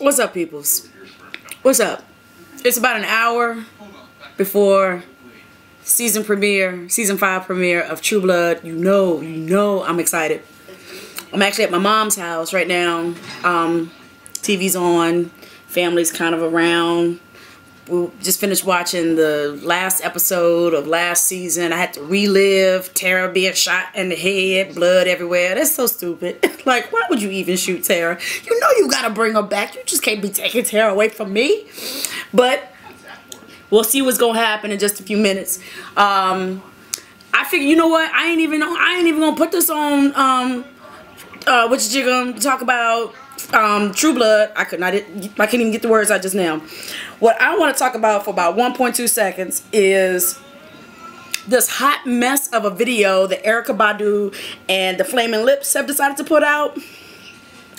What's up, peoples? What's up? It's about an hour before season premiere, season five premiere of True Blood. You know, you know I'm excited. I'm actually at my mom's house right now. Um, TV's on, family's kind of around we just finished watching the last episode of last season. I had to relive Tara being shot in the head, blood everywhere. That's so stupid. like, why would you even shoot Tara? You you gotta bring her back. You just can't be taking Tara away from me. But we'll see what's gonna happen in just a few minutes. Um, I figure, you know what? I ain't even I ain't even gonna put this on um, uh, what you gonna talk about um, True Blood. I could not. I can't even get the words out just now. What I want to talk about for about 1.2 seconds is this hot mess of a video that Erykah Badu and the Flaming Lips have decided to put out.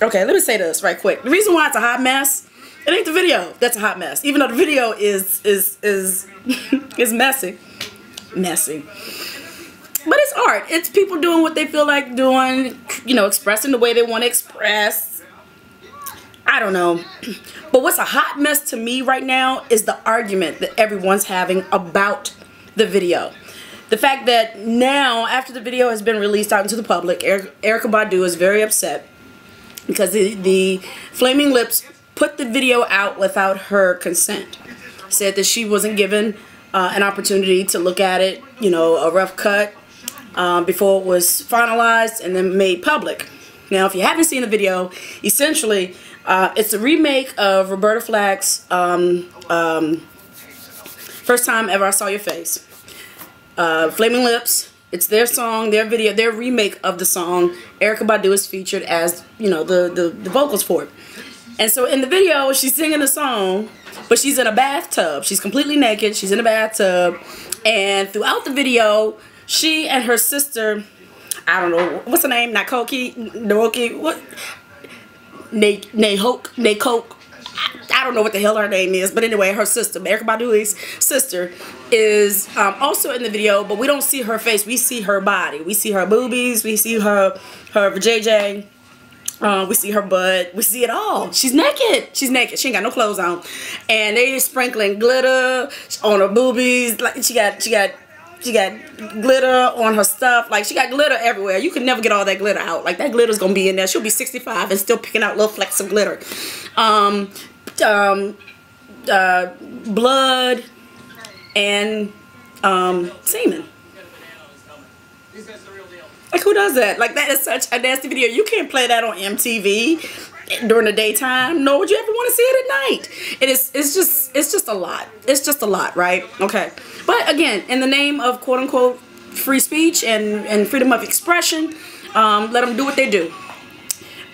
Okay, let me say this right quick. The reason why it's a hot mess, it ain't the video that's a hot mess. Even though the video is is is is messy, messy. But it's art. It's people doing what they feel like doing, you know, expressing the way they want to express I don't know. But what's a hot mess to me right now is the argument that everyone's having about the video. The fact that now, after the video has been released out into the public, er Erykah Badu is very upset because the, the Flaming Lips put the video out without her consent. Said that she wasn't given uh, an opportunity to look at it, you know, a rough cut uh, before it was finalized and then made public. Now, if you haven't seen the video, essentially, uh, it's a remake of Roberta Flack's um, um, First Time Ever I Saw Your Face. Uh, Flaming Lips, it's their song, their video, their remake of the song. Erykah Badu is featured as, you know, the, the, the vocals for it. And so in the video, she's singing the song, but she's in a bathtub. She's completely naked. She's in a bathtub. And throughout the video, she and her sister, I don't know, what's her name? Nakoki? Naoki? What? Nahok, Nahok. I don't know what the hell her name is, but anyway, her sister, Erykah Badu's sister, is um, also in the video, but we don't see her face. We see her body. We see her boobies. We see her her JJ. Uh, we see her butt. We see it all. She's naked. She's naked. She ain't got no clothes on, and they're sprinkling glitter on her boobies. Like she got she got she got glitter on her stuff. Like she got glitter everywhere. You can never get all that glitter out. Like that glitter's gonna be in there. She'll be 65 and still picking out little flecks of glitter. Um, um, uh, blood and um, semen. Like who does that? Like that is such a nasty video. You can't play that on MTV during the daytime nor would you ever want to see it at night it is it's just it's just a lot it's just a lot right okay but again in the name of quote unquote free speech and and freedom of expression um, let them do what they do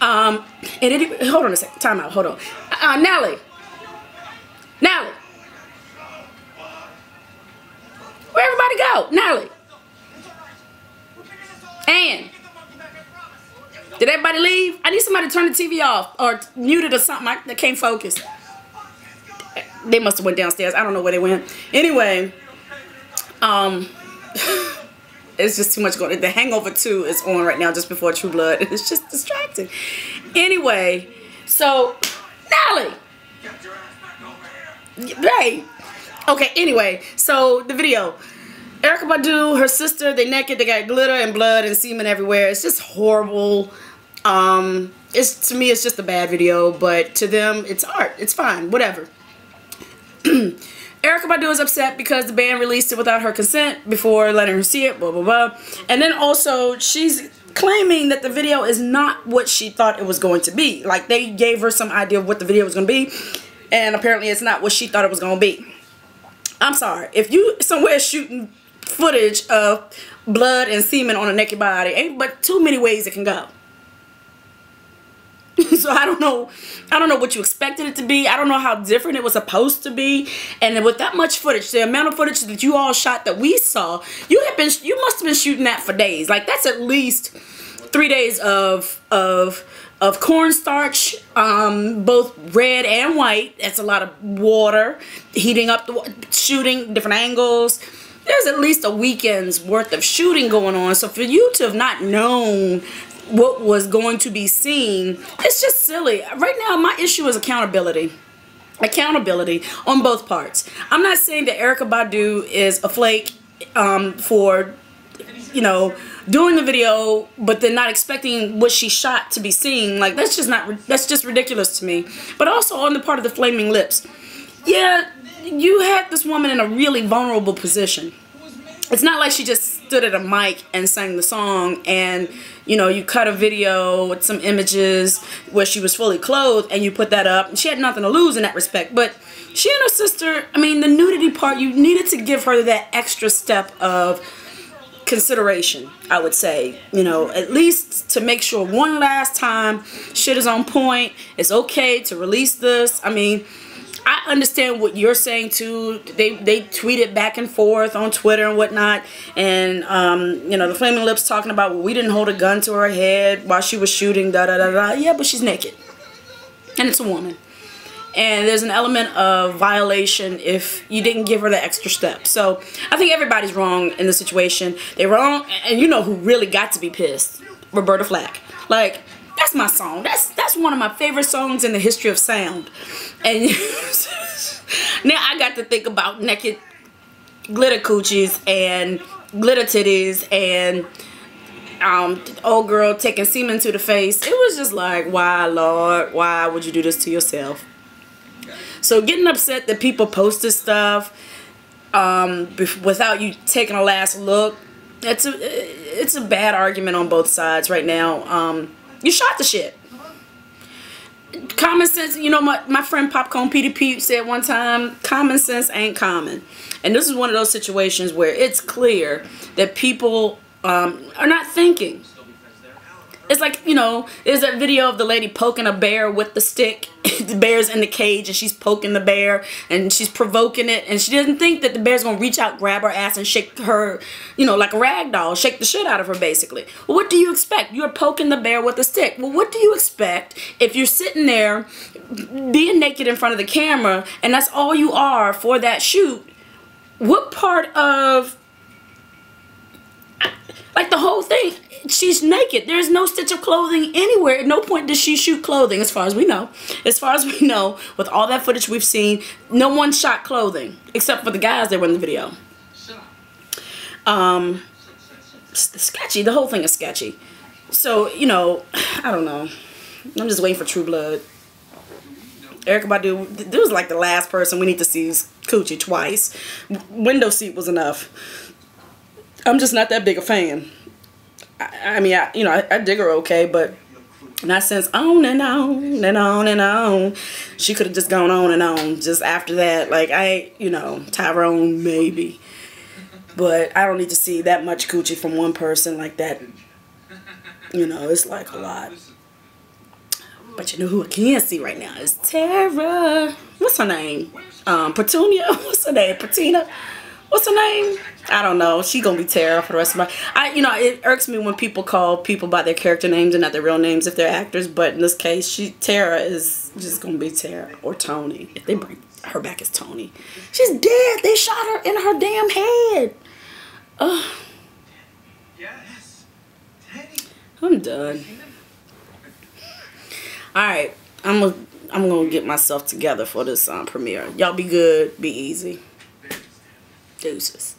um and it hold on a second time out hold on uh, Nelly Nelly where everybody go Nelly and did everybody leave? I need somebody to turn the TV off or mute it or something. I, I can't focus. They must have went downstairs. I don't know where they went. Anyway, um, it's just too much going on. The Hangover 2 is on right now just before True Blood. It's just distracting. Anyway, so, Nally. Right. Okay, anyway, so the video. Erykah Badu, her sister, they naked, they got glitter and blood and semen everywhere. It's just horrible. Um, it's to me, it's just a bad video, but to them, it's art. It's fine, whatever. Erykah Badu is upset because the band released it without her consent before letting her see it, blah, blah, blah. And then also, she's claiming that the video is not what she thought it was going to be. Like, they gave her some idea of what the video was going to be, and apparently it's not what she thought it was going to be. I'm sorry. If you somewhere shooting footage of blood and semen on a naked body, ain't but too many ways it can go. so I don't know. I don't know what you expected it to be. I don't know how different it was supposed to be. And with that much footage, the amount of footage that you all shot that we saw, you have been you must have been shooting that for days. Like that's at least three days of of of cornstarch, um, both red and white. That's a lot of water, heating up the shooting different angles. There's at least a weekend's worth of shooting going on. So for you to have not known what was going to be seen. It's just silly. Right now, my issue is accountability. Accountability on both parts. I'm not saying that Erykah Badu is a flake um, for, you know, doing the video, but then not expecting what she shot to be seen. Like, that's just not, that's just ridiculous to me. But also on the part of the Flaming Lips. Yeah, you had this woman in a really vulnerable position. It's not like she just stood at a mic and sang the song and you know you cut a video with some images where she was fully clothed and you put that up. She had nothing to lose in that respect but she and her sister i mean the nudity part you needed to give her that extra step of consideration i would say you know at least to make sure one last time shit is on point it's okay to release this. I mean I understand what you're saying too. They they tweeted back and forth on Twitter and whatnot, and um, you know the Flaming Lips talking about well, we didn't hold a gun to her head while she was shooting. Da da da da. Yeah, but she's naked, and it's a woman. And there's an element of violation if you didn't give her the extra step. So I think everybody's wrong in the situation. They're wrong, and you know who really got to be pissed? Roberta Flack. Like that's my song. That's that's one of my favorite songs in the history of sound. And now I got to think about naked glitter coochies and glitter titties and um old girl taking semen to the face. It was just like, why, Lord? Why would you do this to yourself? So getting upset that people posted stuff um, without you taking a last look, it's a it's a bad argument on both sides right now. Um, you shot the shit. Common sense, you know, my, my friend Popcorn peter PDP said one time, common sense ain't common. And this is one of those situations where it's clear that people um, are not thinking. It's like, you know, there's that video of the lady poking a bear with the stick. the bear's in the cage and she's poking the bear and she's provoking it. And she doesn't think that the bear's going to reach out, grab her ass and shake her, you know, like a rag doll, shake the shit out of her basically. Well, what do you expect? You're poking the bear with a stick. Well, what do you expect if you're sitting there being naked in front of the camera and that's all you are for that shoot? What part of like the whole thing she's naked. There's no stitch of clothing anywhere. At no point does she shoot clothing, as far as we know. As far as we know, with all that footage we've seen, no one shot clothing except for the guys that were in the video. Um, sketchy. The whole thing is sketchy. So you know, I don't know. I'm just waiting for True Blood. Erykah Badu, this was like the last person we need to see coochie twice. Window seat was enough. I'm just not that big a fan. I, I mean, I, you know, I, I dig her okay, but not since on and on and on and on. She could have just gone on and on. Just after that, like I, you know, Tyrone maybe, but I don't need to see that much coochie from one person like that. You know, it's like a lot. But you know who I can't see right now is Tara. What's her name? Um, Petunia. What's her name? Patina what's her name? I don't know. She gonna be Tara for the rest of my. I you know it irks me when people call people by their character names and not their real names if they're actors. But in this case, she Tara is just gonna be Tara or Tony. If they bring her back as Tony, she's dead. They shot her in her damn head. Ugh. Yes. I'm done. All right, I'm gonna I'm gonna get myself together for this um, premiere. Y'all be good. Be easy. Deuces.